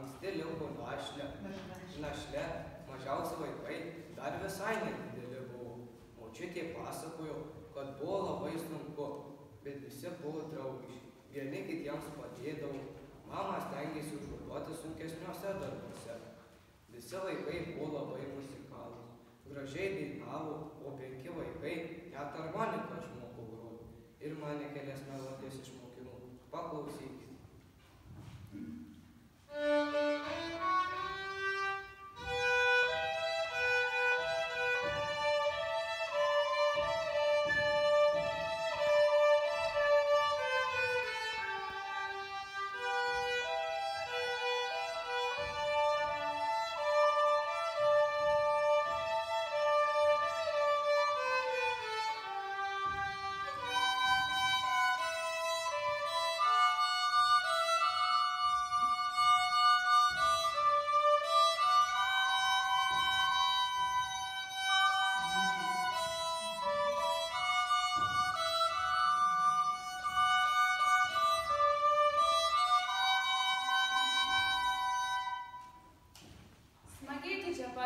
anksti liko našle Našle. mažiausi vaikai dar visai nedideli buvo močiutė pasakojo kad buvo labai sunku bet visi buvo draugiški. Vieni kitiems padėdavo. Mama stengėsi užduoti sunkesniuose darbuose. Visi vaikai buvo labai muzikalūs. Gražiai dainavo o penki vaikai net armonika išmoko grot ir mane kelias melodijas išmokino. Paklausykit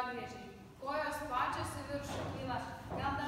nuogręžiai, kojos pačios į viršų kyla, gal dar